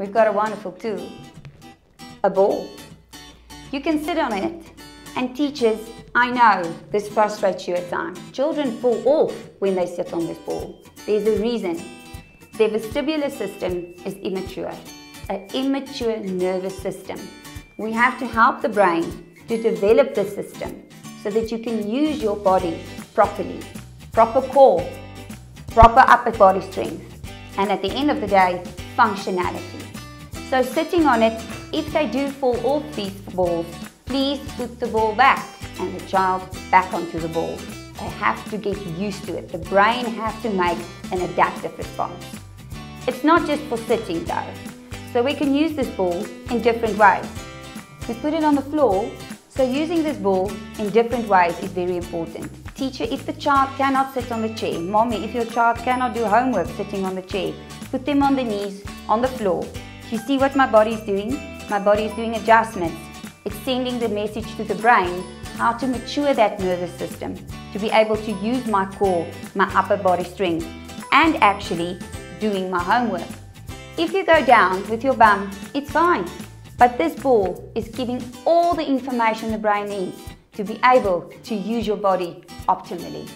we've got a wonderful tool, a ball. You can sit on it and teachers, I know this frustrates you at times. Children fall off when they sit on this ball. There's a reason. Their vestibular system is immature, an immature nervous system. We have to help the brain to develop the system so that you can use your body properly. Proper core, proper upper body strength, and at the end of the day, functionality. So sitting on it, if they do fall off these balls, please put the ball back and the child back onto the ball. They have to get used to it. The brain has to make an adaptive response. It's not just for sitting though. So we can use this ball in different ways. We put it on the floor, so using this ball in different ways is very important. Teacher, if the child cannot sit on the chair, mommy, if your child cannot do homework sitting on the chair, put them on the knees, on the floor. You see what my body is doing? My body is doing adjustments it's sending the message to the brain how to mature that nervous system to be able to use my core, my upper body strength, and actually doing my homework. If you go down with your bum, it's fine. But this ball is giving all the information the brain needs to be able to use your body optimally.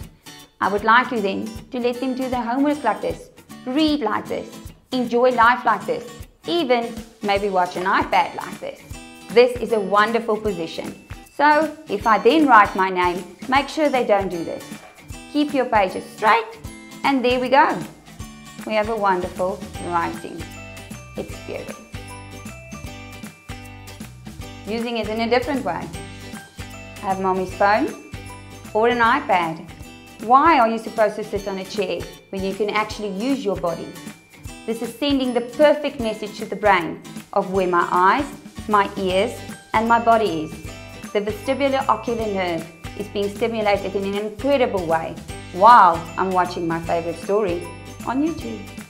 I would like you then to let them do their homework like this, read like this, enjoy life like this, even maybe watch an iPad like this. This is a wonderful position. So if I then write my name, make sure they don't do this. Keep your pages straight and there we go. We have a wonderful writing experience. Using it in a different way. Have mommy's phone or an iPad. Why are you supposed to sit on a chair when you can actually use your body? This is sending the perfect message to the brain of where my eyes, my ears and my body is. The vestibular ocular nerve is being stimulated in an incredible way while I'm watching my favorite story on YouTube.